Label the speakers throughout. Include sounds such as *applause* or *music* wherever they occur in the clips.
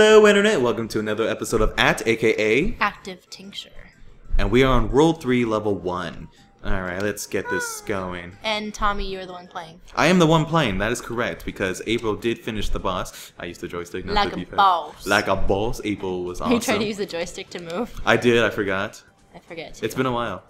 Speaker 1: Hello, Internet! Welcome to another episode of At, aka,
Speaker 2: Active tincture.
Speaker 1: and we are on World 3, Level 1. Alright, let's get this going.
Speaker 2: And Tommy, you're the one playing.
Speaker 1: I am the one playing, that is correct, because April did finish the boss. I used the joystick, not
Speaker 2: Like
Speaker 1: to
Speaker 2: a
Speaker 1: be fair.
Speaker 2: boss.
Speaker 1: Like a boss. April was awesome.
Speaker 2: You tried to use the joystick to move.
Speaker 1: I did, I forgot.
Speaker 2: I forget. To.
Speaker 1: It's been a while.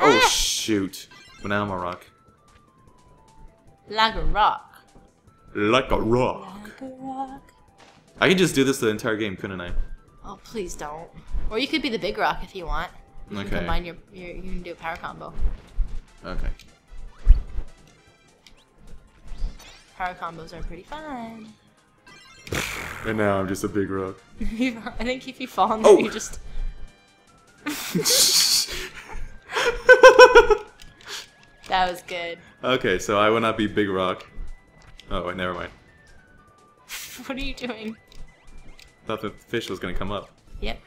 Speaker 1: Oh,
Speaker 2: Ah!
Speaker 1: shoot. But now I'm a
Speaker 2: like a rock.
Speaker 1: Like a rock.
Speaker 2: Like a rock.
Speaker 1: I could just do this the entire game, couldn't I?
Speaker 2: Oh, please don't. Or you could be the big rock if you want. You can
Speaker 1: Okay.
Speaker 2: combine your, your you can do a power combo.
Speaker 1: Okay.
Speaker 2: Power combos are pretty fun.
Speaker 1: And now I'm just a big rock. *laughs*
Speaker 2: I think if you fall in there,
Speaker 1: Oh.
Speaker 2: you just. *laughs* That was good.
Speaker 1: okay, so I will not be big rock. Oh, wait, never mind. *laughs*
Speaker 2: What are you doing?
Speaker 1: Thought the fish was gonna come up.
Speaker 2: Yep.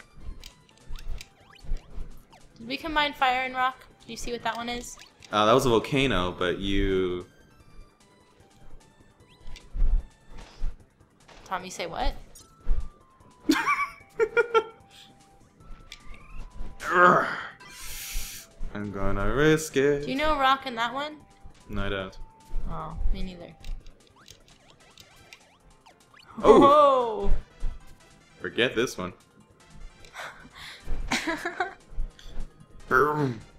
Speaker 2: Did we combine fire and rock? Do you see what that one is?
Speaker 1: Uh, that was a volcano, but you.
Speaker 2: Tommy, say what? *laughs*
Speaker 1: I'm gonna risk it.
Speaker 2: Do you know rock in that one?
Speaker 1: No, I don't.
Speaker 2: Oh, me neither.
Speaker 1: Oh. Forget this one. Boom. *laughs*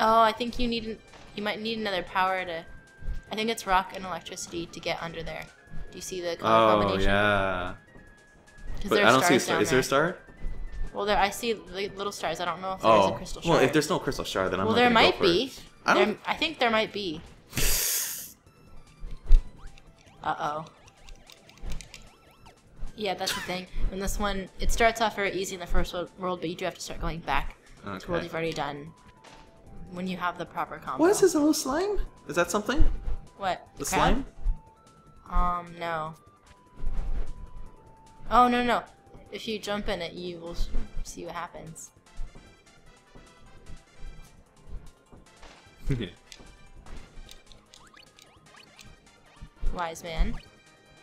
Speaker 2: Oh, I think you need you might need another power to. I think it's rock and electricity to get under there. Do you see the color
Speaker 1: Oh
Speaker 2: combination?
Speaker 1: yeah.
Speaker 2: 'Cause
Speaker 1: But
Speaker 2: there
Speaker 1: I don't see a star. Is there a star?
Speaker 2: Well, there I see little stars. I don't know if there's a
Speaker 1: Oh.
Speaker 2: crystal
Speaker 1: Well, if there's no crystal shard, then I'm
Speaker 2: well,
Speaker 1: not
Speaker 2: there might be.
Speaker 1: I
Speaker 2: There. I think there might be. *laughs* Uh oh. Yeah, that's the thing. And this one, it starts off very easy in the first world, but you do have to start going back to world you've already done when you have the proper combo.
Speaker 1: What is this little slime? Is that something?
Speaker 2: What?
Speaker 1: The
Speaker 2: crab?
Speaker 1: slime?
Speaker 2: Um, no. Oh, no, no. If you jump in it, you will see what happens. *laughs* Wise man.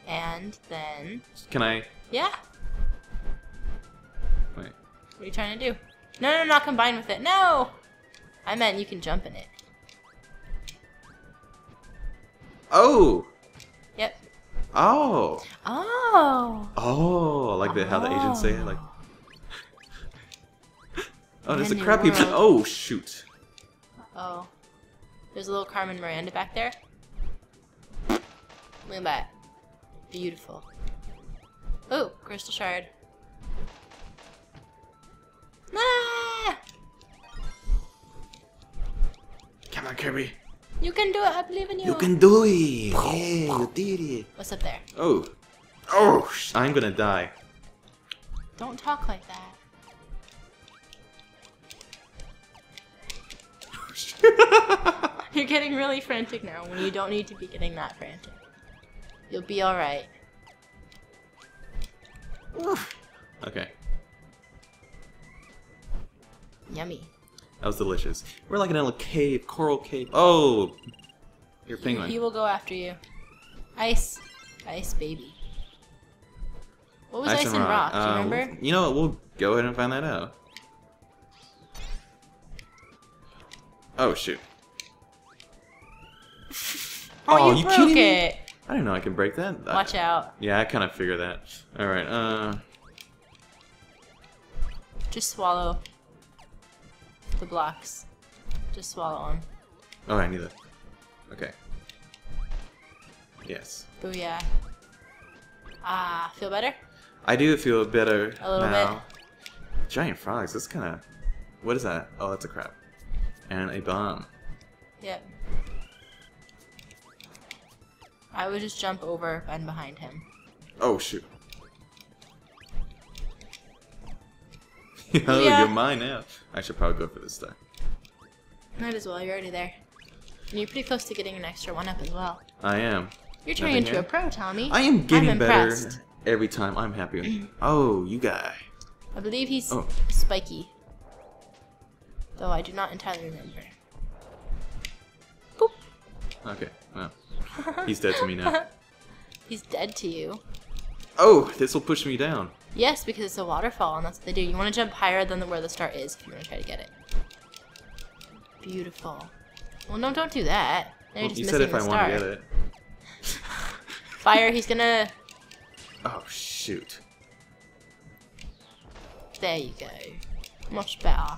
Speaker 2: And then.
Speaker 1: Can I?
Speaker 2: Yeah.
Speaker 1: Wait.
Speaker 2: What are you trying to do? No, no, not combine with it. No! I meant you can jump in it.
Speaker 1: Oh.
Speaker 2: Yep.
Speaker 1: Oh.
Speaker 2: Oh!
Speaker 1: Oh. Like the, how the agents say it, like. Oh, *laughs* oh there's a crappy. Oh shoot.
Speaker 2: Oh. There's a little Carmen Miranda back there. Look at that. Beautiful. Oh, crystal shard. Ah!
Speaker 1: Come on, Kirby.
Speaker 2: You can do it, I believe in you.
Speaker 1: You can do it. Yeah, you did it.
Speaker 2: What's up there?
Speaker 1: Oh. Oh. I'm gonna die.
Speaker 2: Don't talk like that. *laughs* You're getting really frantic now when you don't need to be getting that frantic. You'll be alright.
Speaker 1: okay.
Speaker 2: Yummy.
Speaker 1: That was delicious. We're like in a little cave, coral cave. Oh. You're penguin.
Speaker 2: he will go after you. Ice. Ice baby. What was ice, and rock? Do you
Speaker 1: Uh,
Speaker 2: remember?
Speaker 1: You know what? We'll go ahead and find that out. Oh shoot!
Speaker 2: Oh,
Speaker 1: oh,
Speaker 2: you,
Speaker 1: you
Speaker 2: broke it.
Speaker 1: I didn't know I can break that. I-
Speaker 2: Watch out.
Speaker 1: Yeah, I kind of figure that. All right. Uh.
Speaker 2: Just swallow the blocks. Just swallow them.
Speaker 1: Oh, I knew that. Okay. Yes.
Speaker 2: Oh yeah. Ah, feel better?
Speaker 1: I do feel better
Speaker 2: A little
Speaker 1: now. Giant frogs. That's kind of. What is that? Oh, that's a crab. And a bomb.
Speaker 2: Yep. I would just jump over and behind him.
Speaker 1: Oh shoot. *laughs* oh,
Speaker 2: Yeah.
Speaker 1: you're mine now. I should probably go for this stuff.
Speaker 2: Might as well, you're already there. And you're pretty close to getting an extra one up as well.
Speaker 1: I am.
Speaker 2: You're turning
Speaker 1: Nothing
Speaker 2: into a pro, Tommy.
Speaker 1: I am getting
Speaker 2: I'm
Speaker 1: better
Speaker 2: impressed.
Speaker 1: every time. I'm happy. *clears throat* oh, you guy.
Speaker 2: I believe he's
Speaker 1: Oh.
Speaker 2: spiky. Though I do not entirely remember. Boop.
Speaker 1: Okay. Well, *laughs* he's dead to me now. *laughs*
Speaker 2: He's dead to you.
Speaker 1: Oh, this will push me down.
Speaker 2: Yes, because it's a waterfall, and that's what they do. You want to jump higher than where the star is if you want to try to get it. Beautiful. Well, no, don't do that. Now
Speaker 1: Well, you said if I
Speaker 2: star.
Speaker 1: want to get it. *laughs*
Speaker 2: Fire, he's gonna...
Speaker 1: Oh shoot.
Speaker 2: There you go. Much better.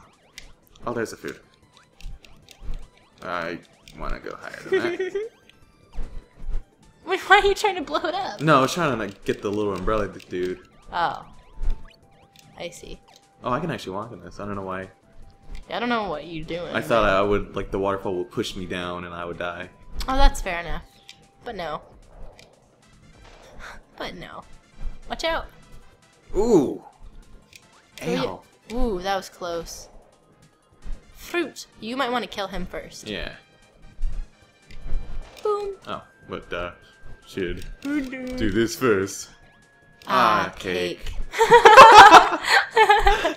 Speaker 1: Oh, there's the food. I want to go higher than that.
Speaker 2: Why are you trying to blow it up?
Speaker 1: no, I was trying to like, get the little umbrella dude.
Speaker 2: Oh. I see.
Speaker 1: Oh, I can actually walk in this. I don't know why.
Speaker 2: I don't know what you're doing.
Speaker 1: I thought I would like the waterfall would push me down and I would die.
Speaker 2: Oh, that's fair enough. But no. *laughs* But no. Watch out.
Speaker 1: Ooh.
Speaker 2: Oh, yeah.
Speaker 1: Ow.
Speaker 2: Ooh, that was close. Fruit. You might want to kill him first.
Speaker 1: Yeah.
Speaker 2: Boom.
Speaker 1: Oh, but uh, should do this first.
Speaker 2: Ah,
Speaker 1: Ah, cake.
Speaker 2: cake. *laughs*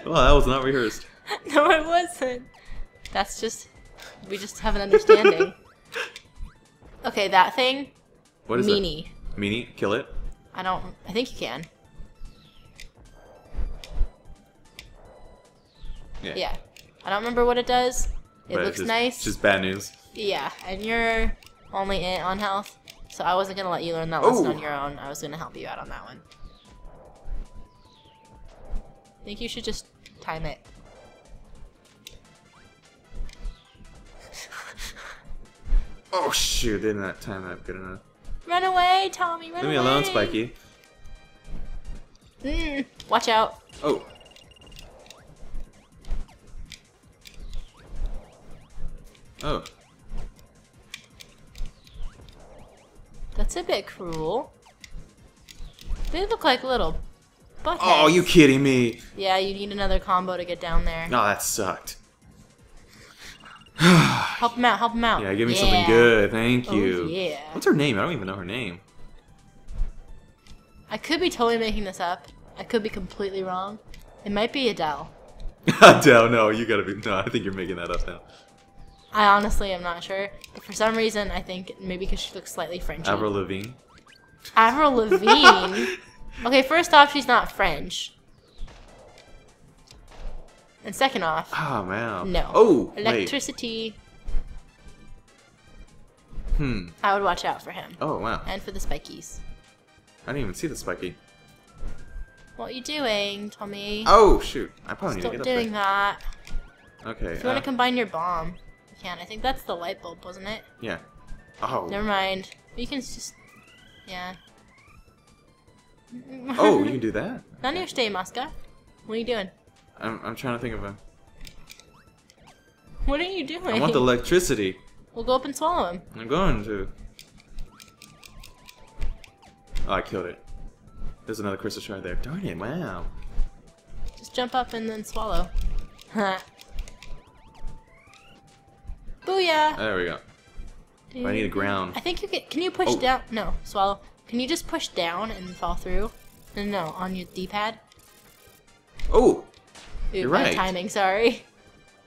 Speaker 1: Well, that was not rehearsed. *laughs*
Speaker 2: no, it wasn't. That's just. We just have an understanding. *laughs* okay, that thing.
Speaker 1: What is
Speaker 2: Meanie.
Speaker 1: that? Meanie? Kill it?
Speaker 2: I don't. I think you can.
Speaker 1: Yeah.
Speaker 2: Yeah. I don't remember what it does. It
Speaker 1: But it's
Speaker 2: looks
Speaker 1: just,
Speaker 2: nice.
Speaker 1: it's just bad news.
Speaker 2: Yeah, and you're only in on health, so I wasn't gonna let you learn that lesson
Speaker 1: Oh.
Speaker 2: on your own. I was gonna help you out on that one. I think you should just time it. *laughs*
Speaker 1: Oh shoot! Didn't that time that good enough?
Speaker 2: Run away, Tommy! Run away.
Speaker 1: Leave me
Speaker 2: away!
Speaker 1: alone, Spiky.
Speaker 2: Mm, watch out!
Speaker 1: Oh. Oh.
Speaker 2: That's a bit cruel. They look like little buttheads.
Speaker 1: Oh, you kidding me?
Speaker 2: Yeah, you need another combo to get down there.
Speaker 1: No, that sucked. *sighs*
Speaker 2: Help him out! Help him out!
Speaker 1: Yeah, give me something good. Thank
Speaker 2: Oh,
Speaker 1: you.
Speaker 2: yeah.
Speaker 1: What's her name? I don't even know her name.
Speaker 2: I could be totally making this up. I could be completely wrong. It might be Adele. *laughs*
Speaker 1: Adele, no, you gotta be. No, I think you're making that up now.
Speaker 2: I honestly am not sure, but for some reason I think maybe because she looks slightly French.
Speaker 1: Avril Lavigne.
Speaker 2: Avril Lavigne. *laughs* okay, first off, she's not French, and second off,
Speaker 1: Oh man.
Speaker 2: no.
Speaker 1: Oh, wait.
Speaker 2: electricity.
Speaker 1: Hmm.
Speaker 2: I would watch out for him
Speaker 1: Oh wow.
Speaker 2: and for the spikies.
Speaker 1: I didn't even see the spiky.
Speaker 2: What are you doing, Tommy?
Speaker 1: Oh shoot! I probably
Speaker 2: Stop
Speaker 1: need to get up
Speaker 2: doing that.
Speaker 1: Okay.
Speaker 2: If you want
Speaker 1: uh,
Speaker 2: to combine your bomb, can. I think that's the light bulb, wasn't it?
Speaker 1: yeah. Oh.
Speaker 2: Never mind. You can just, yeah.
Speaker 1: Oh, you *laughs* can do that.
Speaker 2: None of your stay, Muska. What are you doing?
Speaker 1: I'm, I'm trying to think of a.
Speaker 2: What are you doing?
Speaker 1: I want the *laughs* electricity.
Speaker 2: We'll go up and swallow him.
Speaker 1: I'm going to. Oh, I killed it. There's another crystal shard there. Darn it! Wow.
Speaker 2: Just jump up and then swallow. *laughs* Booyah!
Speaker 1: Oh, there we go. I need a ground.
Speaker 2: I think you can. Can you push
Speaker 1: Oh.
Speaker 2: down? No, swallow. Can you just push down and fall through? No, no, on your D-pad.
Speaker 1: Oh.
Speaker 2: Ooh,
Speaker 1: You're right.
Speaker 2: timing. Sorry.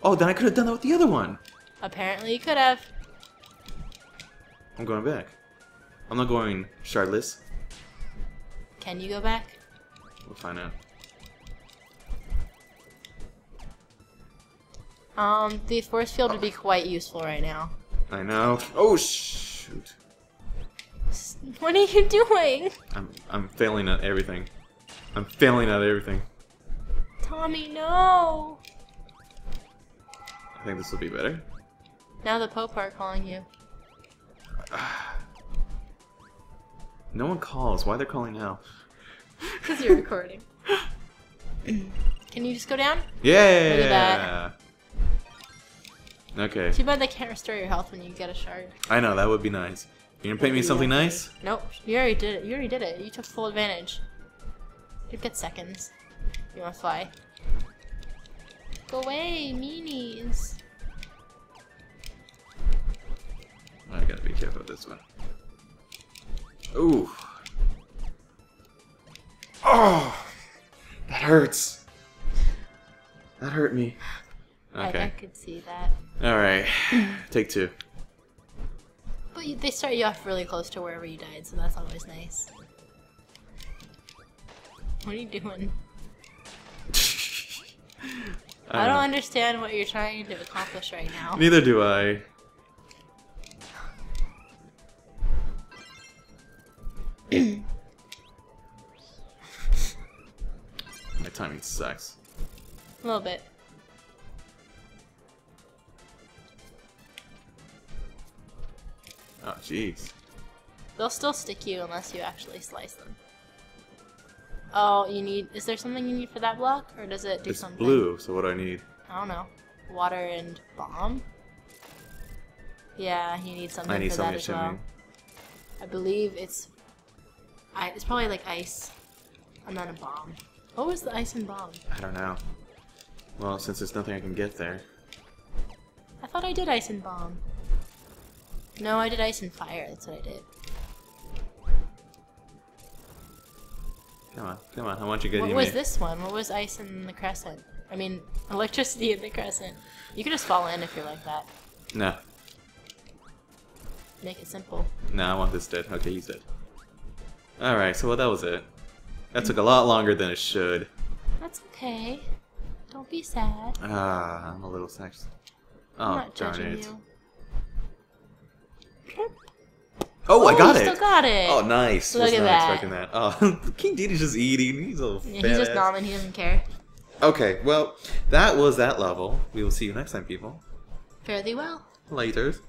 Speaker 1: Oh, then I could have done that with the other one.
Speaker 2: Apparently, you could have.
Speaker 1: I'm going back. I'm not going shardless.
Speaker 2: Can you go back?
Speaker 1: We'll find out.
Speaker 2: Um, the force field would be quite useful right now.
Speaker 1: I know. Oh shoot! *laughs*
Speaker 2: What are you doing?
Speaker 1: I'm I'm failing at everything. I'm failing at everything.
Speaker 2: Tommy, no!
Speaker 1: I think this will be better.
Speaker 2: Now the Pope are calling you. *sighs*
Speaker 1: No one calls. Why they're calling now?
Speaker 2: Because you're recording. *laughs* Can you just go down?
Speaker 1: Yeah.
Speaker 2: that.
Speaker 1: Okay.
Speaker 2: Too bad they can't restore your health when you get a shard.
Speaker 1: I know that would be nice. You gonna pay me something nice?
Speaker 2: Nope, you already did it. You already did it. You took full advantage. You get seconds. You wanna fly? Go away, meanies.
Speaker 1: I gotta be careful with this one. Ooh. Oh, that hurts. That hurt me.
Speaker 2: I, I could see that.
Speaker 1: All right. *sighs* Take two.
Speaker 2: But you, they start you off really close to wherever you died, so that's always nice. What are you doing? *laughs*
Speaker 1: I
Speaker 2: I don't
Speaker 1: know.
Speaker 2: understand what you're trying to accomplish right now.
Speaker 1: Neither do I. *clears throat* My timing sucks.
Speaker 2: A little bit.
Speaker 1: Oh, jeez.
Speaker 2: They'll still stick you unless you actually slice them. Oh, you need. Is there something you need for that block, or does it do
Speaker 1: It's
Speaker 2: something?
Speaker 1: blue, so what do I need?
Speaker 2: I don't know. Water and bomb. Yeah, you need something
Speaker 1: I need
Speaker 2: for that
Speaker 1: something
Speaker 2: as
Speaker 1: to
Speaker 2: well. I believe it's. I, it's probably like ice, and then a bomb. What was the ice and bomb?
Speaker 1: I don't know. Well, since there's nothing I can get there.
Speaker 2: I thought I did ice and bomb. No, I did ice and fire. That's what I did.
Speaker 1: Come on, come on. I want you get
Speaker 2: What
Speaker 1: you
Speaker 2: was this one? What was ice in the crescent? I mean, electricity in the crescent. You can just fall in if you're like that.
Speaker 1: No,
Speaker 2: Make it simple.
Speaker 1: no, I want this dead. Okay, he's dead. Alright, so well, that was it. That took a lot longer than it should.
Speaker 2: That's okay. Don't be sad.
Speaker 1: Ah, I'm a little sex.
Speaker 2: I'm
Speaker 1: Oh,
Speaker 2: not
Speaker 1: darn
Speaker 2: judging
Speaker 1: it.
Speaker 2: you. *laughs*
Speaker 1: Oh, I
Speaker 2: Oh,
Speaker 1: got
Speaker 2: you
Speaker 1: it!
Speaker 2: still got it.
Speaker 1: Oh, nice.
Speaker 2: Look
Speaker 1: Was
Speaker 2: at
Speaker 1: not
Speaker 2: that.
Speaker 1: expecting that. Oh, *laughs* King Dedede's just eating. He's a
Speaker 2: Yeah, he's just
Speaker 1: ass.
Speaker 2: nomming. He doesn't care.
Speaker 1: Okay, well, that was that level. We will see you next time, people.
Speaker 2: Fare thee well.
Speaker 1: Laters.